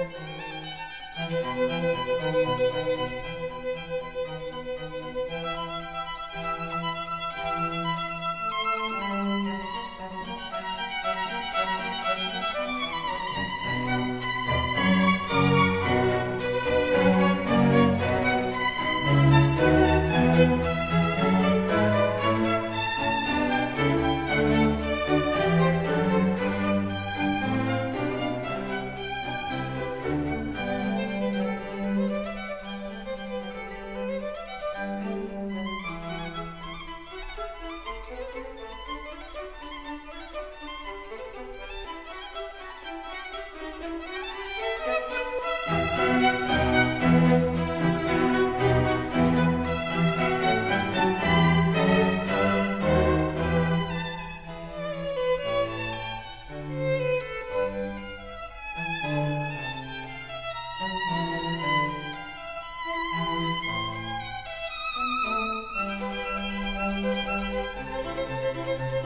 Thank you. Música